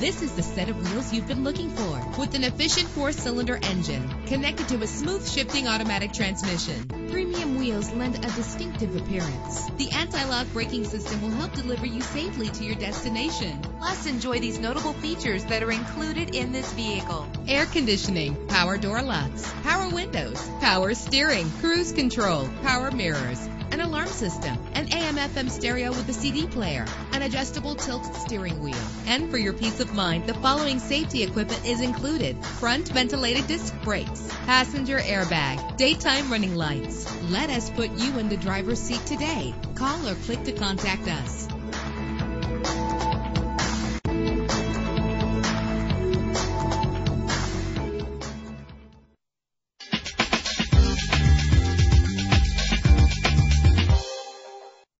This is the set of wheels you've been looking for with an efficient four cylinder engine connected to a smooth shifting automatic transmission. Premium wheels lend a distinctive appearance. The anti lock braking system will help deliver you safely to your destination. Plus, enjoy these notable features that are included in this vehicle air conditioning, power door locks, power windows, power steering, cruise control, power mirrors an alarm system, an AM FM stereo with a CD player, adjustable tilt steering wheel. And for your peace of mind, the following safety equipment is included. Front ventilated disc brakes, passenger airbag, daytime running lights. Let us put you in the driver's seat today. Call or click to contact us.